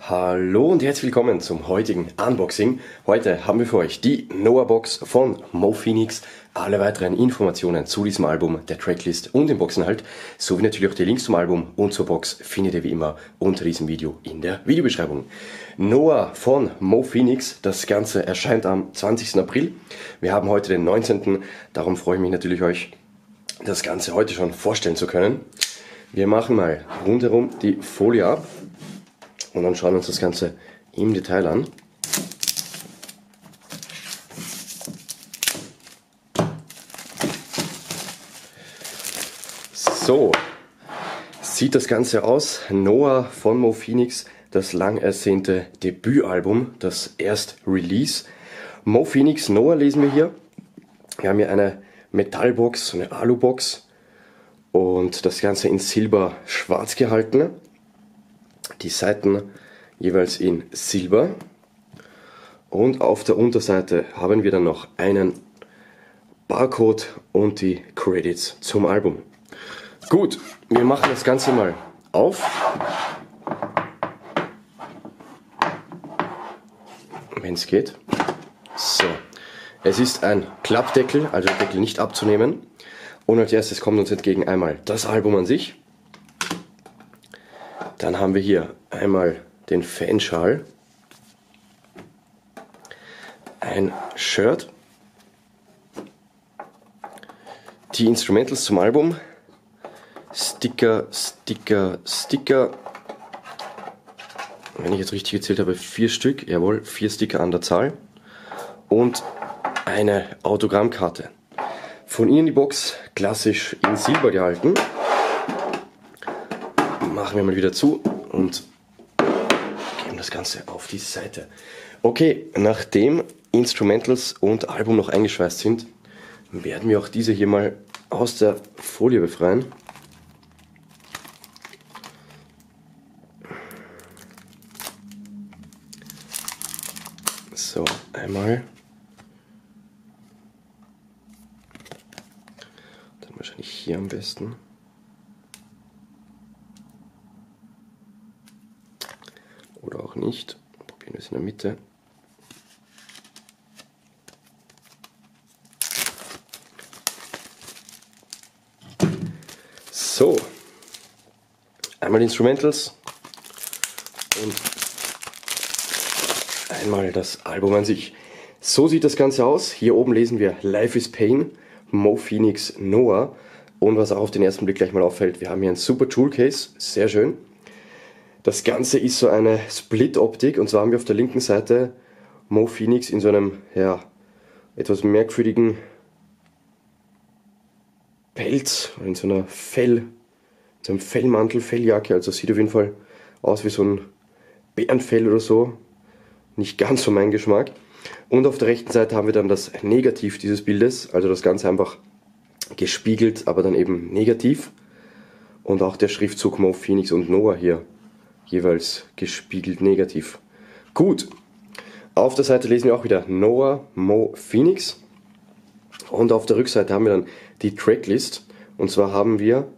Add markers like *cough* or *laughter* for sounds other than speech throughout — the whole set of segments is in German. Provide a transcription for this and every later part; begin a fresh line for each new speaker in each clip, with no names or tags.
Hallo und herzlich willkommen zum heutigen Unboxing. Heute haben wir für euch die Noah Box von Mo Phoenix. Alle weiteren Informationen zu diesem Album, der Tracklist und dem Boxinhalt, sowie natürlich auch die Links zum Album und zur Box findet ihr wie immer unter diesem Video in der Videobeschreibung. Noah von Mo Phoenix, das Ganze erscheint am 20. April. Wir haben heute den 19. Darum freue ich mich natürlich euch, das Ganze heute schon vorstellen zu können. Wir machen mal rundherum die Folie ab und dann schauen wir uns das Ganze im Detail an. So, sieht das Ganze aus. Noah von Mo Phoenix, das lang ersehnte Debütalbum, das Erst-Release. Mo Phoenix, Noah lesen wir hier. Wir haben hier eine Metallbox, eine Alubox und das Ganze in Silber-Schwarz gehalten. Die Seiten jeweils in Silber. Und auf der Unterseite haben wir dann noch einen Barcode und die Credits zum Album. Gut, wir machen das Ganze mal auf. Wenn es geht. So, es ist ein Klappdeckel, also Deckel nicht abzunehmen. Und als erstes kommt uns entgegen einmal das Album an sich. Dann haben wir hier einmal den Fanschal, ein Shirt, die Instrumentals zum Album, Sticker, Sticker, Sticker. Wenn ich jetzt richtig gezählt habe, vier Stück, jawohl, vier Sticker an der Zahl und eine Autogrammkarte. Von Ihnen die Box klassisch in Silber gehalten. Machen wir mal wieder zu und geben das Ganze auf die Seite. Okay, nachdem Instrumentals und Album noch eingeschweißt sind, werden wir auch diese hier mal aus der Folie befreien. So, einmal. Dann wahrscheinlich hier am besten. Oder auch nicht. Probieren wir es in der Mitte. So, einmal Instrumentals und einmal das Album an sich. So sieht das Ganze aus. Hier oben lesen wir Life is Pain, Mo Phoenix Noah. Und was auch auf den ersten Blick gleich mal auffällt, wir haben hier ein super Toolcase, sehr schön. Das Ganze ist so eine Split-Optik und zwar haben wir auf der linken Seite Mo Phoenix in so einem, ja, etwas merkwürdigen Pelz, in so einer Fell, in so einem Fellmantel, Felljacke, also sieht auf jeden Fall aus wie so ein Bärenfell oder so. Nicht ganz so mein Geschmack. Und auf der rechten Seite haben wir dann das Negativ dieses Bildes, also das Ganze einfach gespiegelt, aber dann eben negativ. Und auch der Schriftzug Mo Phoenix und Noah hier jeweils gespiegelt negativ. Gut, auf der Seite lesen wir auch wieder Noah Mo Phoenix. Und auf der Rückseite haben wir dann die Tracklist. Und zwar haben wir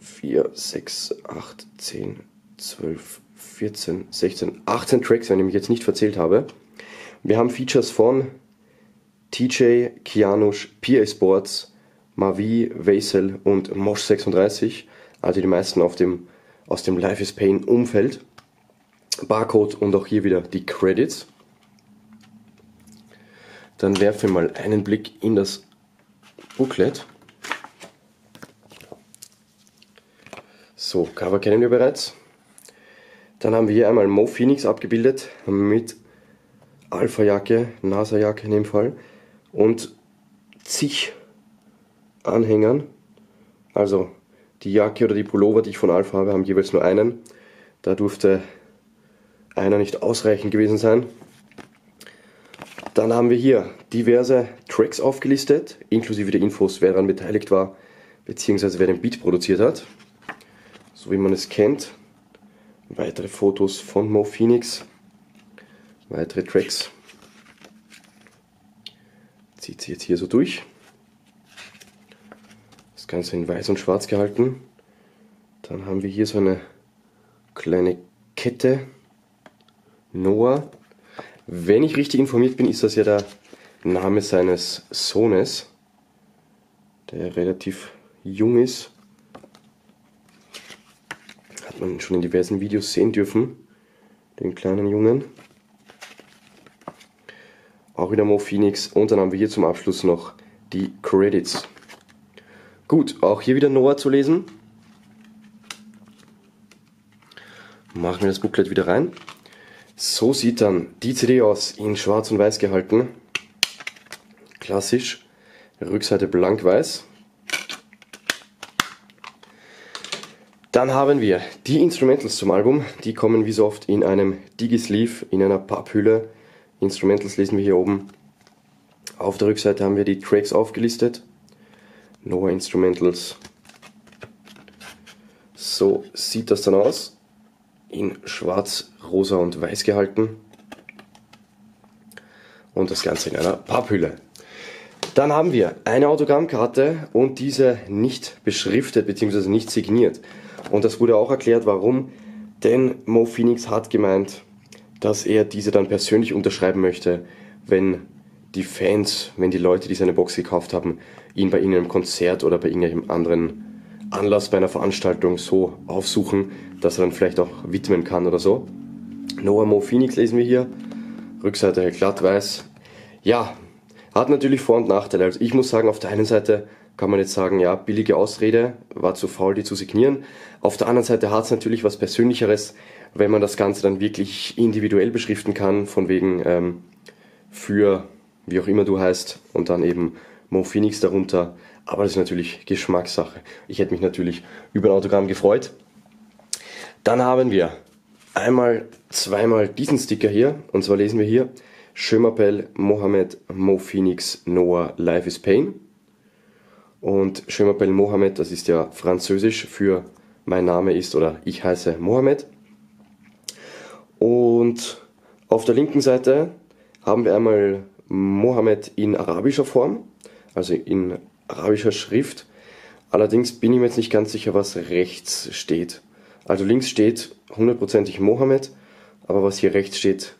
4, 6, 8, 10, 12, 14, 16, 18 Tracks, wenn ich mich jetzt nicht verzählt habe. Wir haben Features von TJ, Kianush, PA Sports, Mavi, Vaisel und Mosh 36. Also die meisten auf dem, aus dem Life is Pain Umfeld. Barcode und auch hier wieder die Credits. Dann werfen wir mal einen Blick in das Booklet. So, Cover kennen wir bereits. Dann haben wir hier einmal Mo Phoenix abgebildet mit Alpha-Jacke, NASA-Jacke in dem Fall und zig Anhängern. Also die Jacke oder die Pullover, die ich von Alpha habe, haben jeweils nur einen. Da durfte einer nicht ausreichend gewesen sein. Dann haben wir hier diverse Tracks aufgelistet, inklusive der Infos, wer daran beteiligt war, beziehungsweise wer den Beat produziert hat. So wie man es kennt. Weitere Fotos von Mo Phoenix. Weitere Tracks. Zieht sie jetzt hier so durch. Das Ganze in weiß und schwarz gehalten. Dann haben wir hier so eine kleine Kette, Noah. Wenn ich richtig informiert bin, ist das ja der Name seines Sohnes, der relativ jung ist. Hat man schon in diversen Videos sehen dürfen, den kleinen Jungen. Auch wieder Mo Phoenix und dann haben wir hier zum Abschluss noch die Credits. Gut, auch hier wieder Noah zu lesen. Machen wir das Booklet wieder rein. So sieht dann die CD aus, in schwarz und weiß gehalten. Klassisch. Rückseite blank-weiß. Dann haben wir die Instrumentals zum Album. Die kommen wie so oft in einem Digi-Sleeve, in einer Papphülle. Instrumentals lesen wir hier oben. Auf der Rückseite haben wir die Tracks aufgelistet. Noah Instrumentals. So sieht das dann aus. In schwarz, rosa und weiß gehalten. Und das Ganze in einer Papphülle. Dann haben wir eine Autogrammkarte und diese nicht beschriftet bzw. nicht signiert. Und das wurde auch erklärt, warum. Denn Mo Phoenix hat gemeint, dass er diese dann persönlich unterschreiben möchte, wenn die Fans, wenn die Leute, die seine Box gekauft haben, ihn bei irgendeinem Konzert oder bei irgendeinem anderen Anlass bei einer Veranstaltung so aufsuchen, dass er dann vielleicht auch widmen kann oder so. Noah Mo Phoenix lesen wir hier. Rückseite glatt weiß. Ja, hat natürlich Vor- und Nachteile. Also ich muss sagen, auf der einen Seite kann man jetzt sagen, ja, billige Ausrede, war zu faul, die zu signieren. Auf der anderen Seite hat es natürlich was Persönlicheres, wenn man das Ganze dann wirklich individuell beschriften kann, von wegen ähm, für wie auch immer du heißt und dann eben Mo Phoenix darunter. Aber das ist natürlich Geschmackssache. Ich hätte mich natürlich über ein Autogramm gefreut. Dann haben wir einmal, zweimal diesen Sticker hier. Und zwar lesen wir hier Schömerpel Mohammed Mo Phoenix Noah Life is Pain. Und Schömerpel Mohammed, das ist ja französisch für mein Name ist oder ich heiße Mohammed. Und auf der linken Seite haben wir einmal Mohammed in arabischer Form, also in arabischer Schrift. Allerdings bin ich mir jetzt nicht ganz sicher, was rechts steht. Also links steht hundertprozentig Mohammed, aber was hier rechts steht,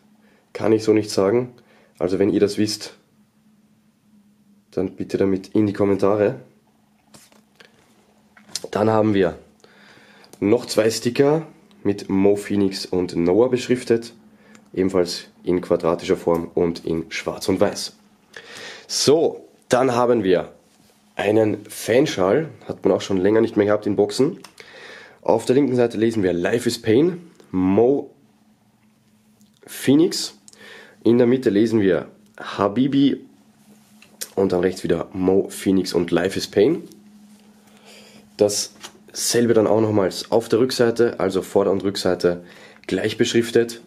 kann ich so nicht sagen. Also wenn ihr das wisst, dann bitte damit in die Kommentare. Dann haben wir noch zwei Sticker mit Mo Phoenix und Noah beschriftet, ebenfalls in quadratischer Form und in schwarz und weiß. So, dann haben wir einen Fanschal, hat man auch schon länger nicht mehr gehabt in Boxen. Auf der linken Seite lesen wir Life is Pain, Mo Phoenix. In der Mitte lesen wir Habibi und dann rechts wieder Mo Phoenix und Life is Pain. Dasselbe dann auch nochmals auf der Rückseite, also Vorder- und Rückseite gleich beschriftet.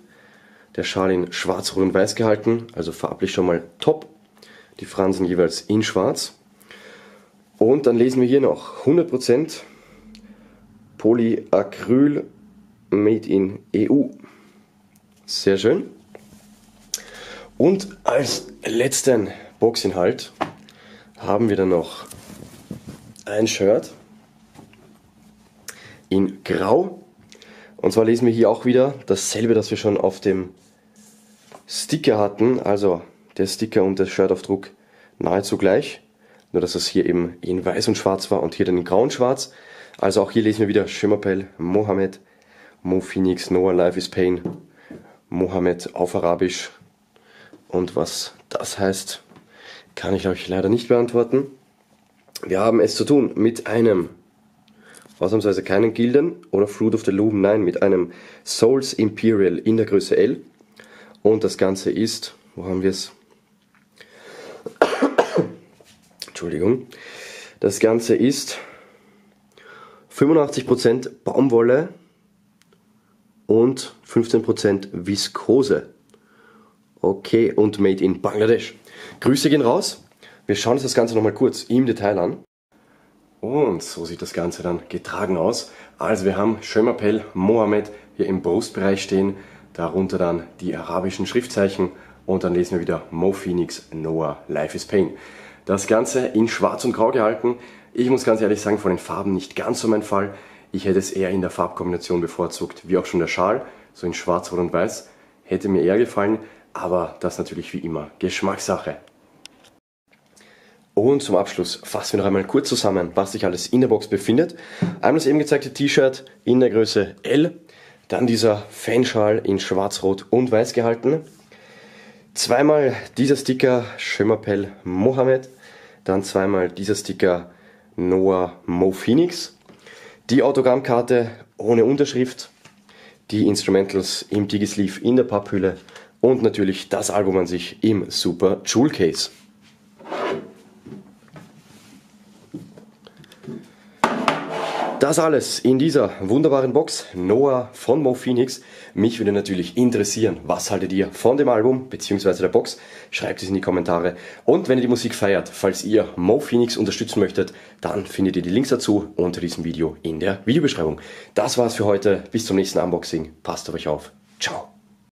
Der Schal in schwarz, rot und weiß gehalten, also farblich schon mal top. Die Fransen jeweils in schwarz. Und dann lesen wir hier noch 100% Polyacryl Made in EU. Sehr schön. Und als letzten Boxinhalt haben wir dann noch ein Shirt in Grau. Und zwar lesen wir hier auch wieder dasselbe, das wir schon auf dem Sticker hatten. Also der Sticker und der Shirtaufdruck nahezu gleich. Nur dass es hier eben in weiß und schwarz war und hier dann in grau und schwarz. Also auch hier lesen wir wieder Schimmerpel, Mohammed, Mo Phoenix, Noah Life is Pain, Mohammed auf Arabisch. Und was das heißt, kann ich euch leider nicht beantworten. Wir haben es zu tun mit einem, ausnahmsweise keinen Gilden oder Fruit of the Loom, nein, mit einem Souls Imperial in der Größe L. Und das Ganze ist, wo haben wir es? *coughs* Entschuldigung. Das Ganze ist 85% Baumwolle und 15% Viskose. Okay, und made in Bangladesch. Grüße gehen raus. Wir schauen uns das Ganze nochmal kurz im Detail an. Und so sieht das Ganze dann getragen aus. Also wir haben Schömerpel Mohammed hier im Brustbereich stehen, darunter dann die arabischen Schriftzeichen und dann lesen wir wieder Mo Phoenix Noah Life is Pain. Das Ganze in schwarz und grau gehalten. Ich muss ganz ehrlich sagen, von den Farben nicht ganz so mein Fall. Ich hätte es eher in der Farbkombination bevorzugt, wie auch schon der Schal, so in schwarz, rot und weiß hätte mir eher gefallen, aber das natürlich wie immer Geschmackssache. Und zum Abschluss fassen wir noch einmal kurz zusammen, was sich alles in der Box befindet. Einmal das eben gezeigte T-Shirt in der Größe L, dann dieser Fanschal in schwarz, rot und weiß gehalten, zweimal dieser Sticker Schömerpell Mohammed, dann zweimal dieser Sticker Noah Mo Phoenix, die Autogrammkarte ohne Unterschrift, die Instrumentals im Digisleeve in der Papphülle. Und natürlich das Album an sich im Super Jewel Case. Das alles in dieser wunderbaren Box. Noah von Mo Phoenix. Mich würde natürlich interessieren, was haltet ihr von dem Album bzw. der Box? Schreibt es in die Kommentare. Und wenn ihr die Musik feiert, falls ihr Mo Phoenix unterstützen möchtet, dann findet ihr die Links dazu unter diesem Video in der Videobeschreibung. Das war's für heute. Bis zum nächsten Unboxing. Passt auf euch auf. Ciao.